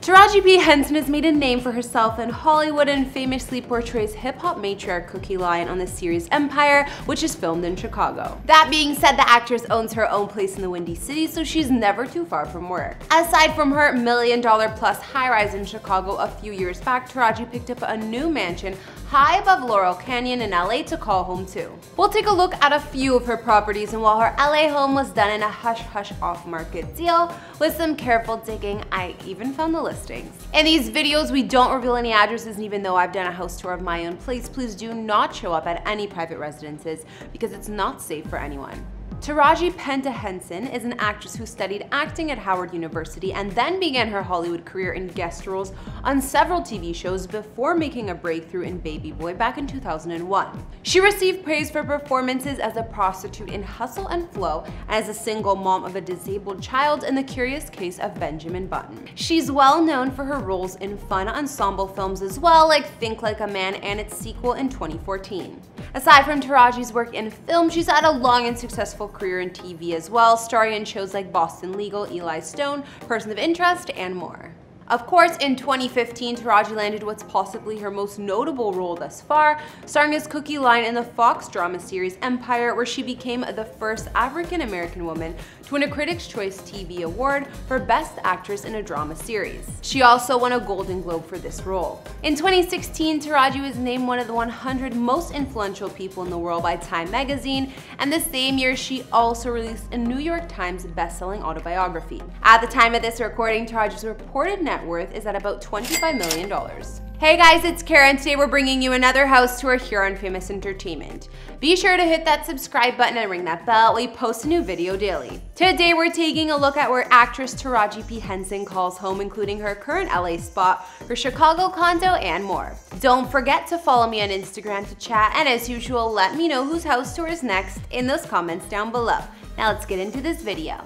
Taraji P. Henson has made a name for herself in Hollywood and famously portrays hip-hop matriarch Cookie Lyon on the series Empire, which is filmed in Chicago. That being said, the actress owns her own place in the Windy City, so she's never too far from work. Aside from her million dollar plus high-rise in Chicago a few years back, Taraji picked up a new mansion high above Laurel Canyon in LA to call home to. We'll take a look at a few of her properties and while her LA home was done in a hush-hush off-market deal, with some careful digging, I even found the listings. In these videos, we don't reveal any addresses and even though I've done a house tour of my own place, please do not show up at any private residences because it's not safe for anyone. Taraji Penda Henson is an actress who studied acting at Howard University and then began her Hollywood career in guest roles on several TV shows before making a breakthrough in Baby Boy back in 2001. She received praise for performances as a prostitute in Hustle and Flow as a single mom of a disabled child in The Curious Case of Benjamin Button. She's well known for her roles in fun ensemble films as well, like Think Like a Man and its sequel in 2014. Aside from Taraji's work in film, she's had a long and successful career in TV as well, starring in shows like Boston Legal, Eli Stone, Person of Interest, and more. Of course, in 2015, Taraji landed what's possibly her most notable role thus far, starring as Cookie Lyon in the Fox drama series Empire, where she became the first African-American woman to win a Critics' Choice TV Award for Best Actress in a Drama Series. She also won a Golden Globe for this role. In 2016, Taraji was named one of the 100 most influential people in the world by Time magazine, and the same year she also released a New York Times best-selling autobiography. At the time of this recording, Taraji's reported net net worth is at about $25 million. Hey guys, it's Kara. Today we're bringing you another house tour here on Famous Entertainment. Be sure to hit that subscribe button and ring that bell. We post a new video daily. Today we're taking a look at where actress Taraji P. Henson calls home, including her current LA spot, her Chicago condo, and more. Don't forget to follow me on Instagram to chat, and as usual, let me know whose house tour is next in those comments down below. Now let's get into this video.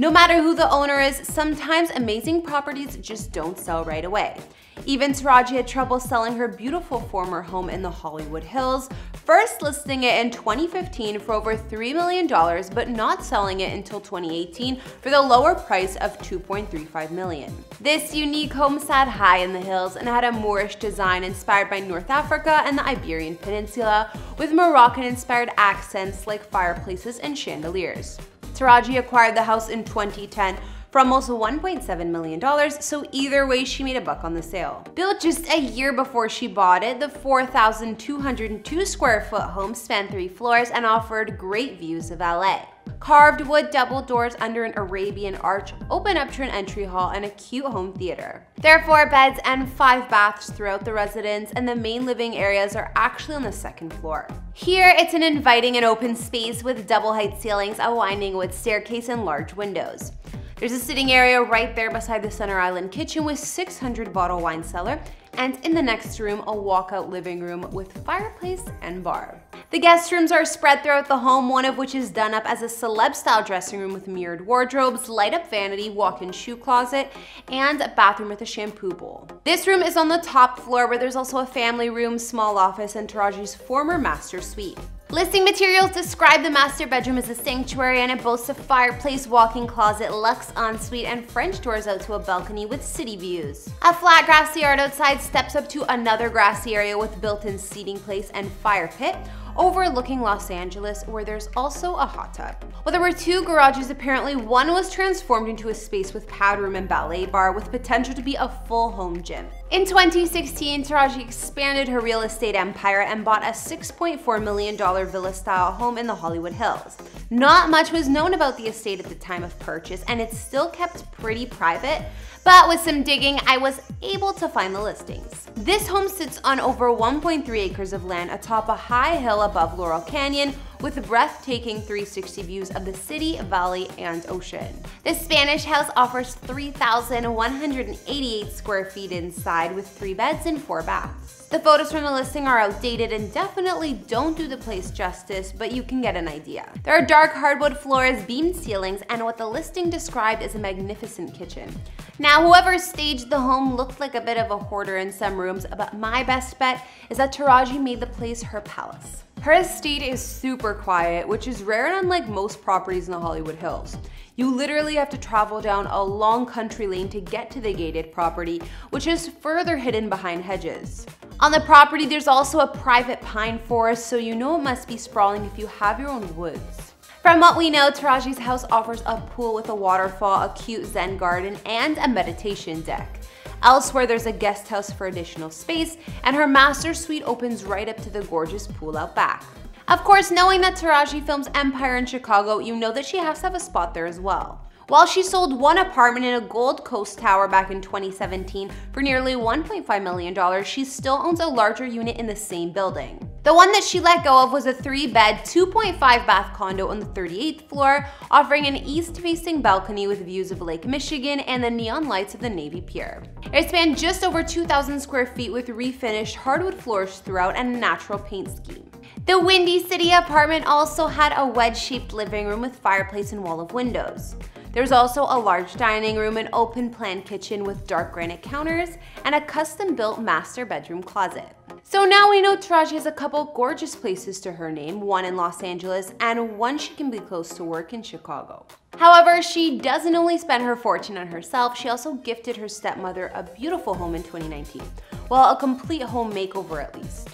No matter who the owner is, sometimes amazing properties just don't sell right away. Even Taraji had trouble selling her beautiful former home in the Hollywood Hills, first listing it in 2015 for over $3 million, but not selling it until 2018 for the lower price of 2.35 million. This unique home sat high in the hills and had a Moorish design inspired by North Africa and the Iberian Peninsula, with Moroccan-inspired accents like fireplaces and chandeliers. Taraji acquired the house in 2010 for almost $1.7 million, so either way she made a buck on the sale. Built just a year before she bought it, the 4,202 square foot home spanned three floors and offered great views of LA. Carved wood double doors under an Arabian arch open up to an entry hall and a cute home theater. There are four beds and five baths throughout the residence, and the main living areas are actually on the second floor. Here, it's an inviting and open space with double height ceilings, a winding wood staircase, and large windows. There's a sitting area right there beside the center island kitchen with 600 bottle wine cellar, and in the next room, a walkout living room with fireplace and bar. The guest rooms are spread throughout the home, one of which is done up as a celeb-style dressing room with mirrored wardrobes, light-up vanity, walk-in shoe closet, and a bathroom with a shampoo bowl. This room is on the top floor where there's also a family room, small office, and Taraji's former master suite. Listing materials describe the master bedroom as a sanctuary and it boasts a fireplace, walk-in closet, luxe ensuite, and French doors out to a balcony with city views. A flat grassy yard outside steps up to another grassy area with built-in seating place and fire pit, overlooking Los Angeles where there's also a hot tub. Well, there were two garages apparently. One was transformed into a space with pad room and ballet bar with potential to be a full home gym. In 2016, Taraji expanded her real estate empire and bought a $6.4 million villa-style home in the Hollywood Hills. Not much was known about the estate at the time of purchase, and it's still kept pretty private, but with some digging, I was able to find the listings. This home sits on over 1.3 acres of land atop a high hill above Laurel Canyon, with breathtaking 360 views of the city, valley, and ocean. The Spanish house offers 3,188 square feet inside with three beds and four baths. The photos from the listing are outdated and definitely don't do the place justice, but you can get an idea. There are dark hardwood floors, beamed ceilings, and what the listing described as a magnificent kitchen. Now, whoever staged the home looked like a bit of a hoarder in some rooms, but my best bet is that Taraji made the place her palace. Her estate is super quiet, which is rare and unlike most properties in the Hollywood Hills. You literally have to travel down a long country lane to get to the gated property, which is further hidden behind hedges. On the property, there's also a private pine forest, so you know it must be sprawling if you have your own woods. From what we know, Taraji's house offers a pool with a waterfall, a cute zen garden, and a meditation deck. Elsewhere, there's a guest house for additional space, and her master suite opens right up to the gorgeous pool out back. Of course, knowing that Taraji films Empire in Chicago, you know that she has to have a spot there as well. While she sold one apartment in a Gold Coast tower back in 2017 for nearly $1.5 million, she still owns a larger unit in the same building. The one that she let go of was a three bed, 2.5 bath condo on the 38th floor, offering an east facing balcony with views of Lake Michigan and the neon lights of the Navy Pier. It spanned just over 2,000 square feet with refinished hardwood floors throughout and a natural paint scheme. The Windy City apartment also had a wedge shaped living room with fireplace and wall of windows. There's also a large dining room, an open plan kitchen with dark granite counters, and a custom built master bedroom closet. So now we know Taraji has a couple gorgeous places to her name, one in Los Angeles and one she can be close to work in Chicago. However, she doesn't only spend her fortune on herself, she also gifted her stepmother a beautiful home in 2019. Well, a complete home makeover at least.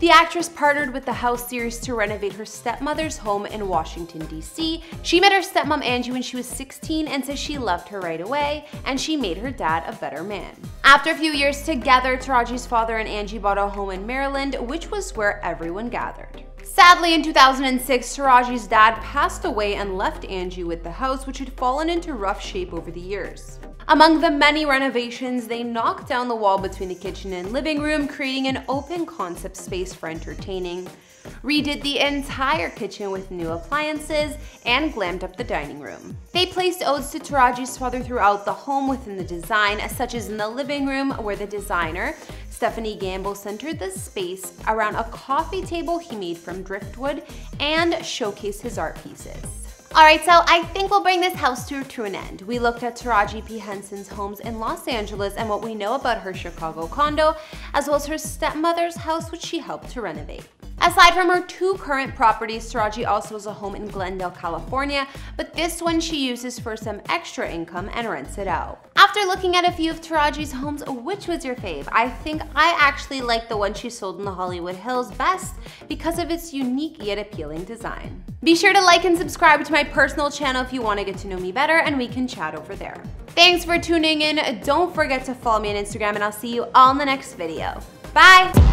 The actress partnered with the House series to renovate her stepmother's home in Washington, D.C. She met her stepmom Angie when she was 16 and says she loved her right away, and she made her dad a better man. After a few years together, Taraji's father and Angie bought a home in Maryland, which was where everyone gathered. Sadly, in 2006, Taraji's dad passed away and left Angie with the house, which had fallen into rough shape over the years. Among the many renovations, they knocked down the wall between the kitchen and living room, creating an open concept space for entertaining, redid the entire kitchen with new appliances, and glammed up the dining room. They placed odes to Taraji's father throughout the home within the design, such as in the living room where the designer, Stephanie Gamble centered the space around a coffee table he made from driftwood and showcased his art pieces. Alright, so I think we'll bring this house tour to an end. We looked at Taraji P. Henson's homes in Los Angeles and what we know about her Chicago condo, as well as her stepmother's house which she helped to renovate. Aside from her two current properties, Taraji also has a home in Glendale, California, but this one she uses for some extra income and rents it out. After looking at a few of Taraji's homes, which was your fave? I think I actually like the one she sold in the Hollywood Hills best because of its unique yet appealing design. Be sure to like and subscribe to my personal channel if you want to get to know me better and we can chat over there. Thanks for tuning in. Don't forget to follow me on Instagram and I'll see you all in the next video. Bye!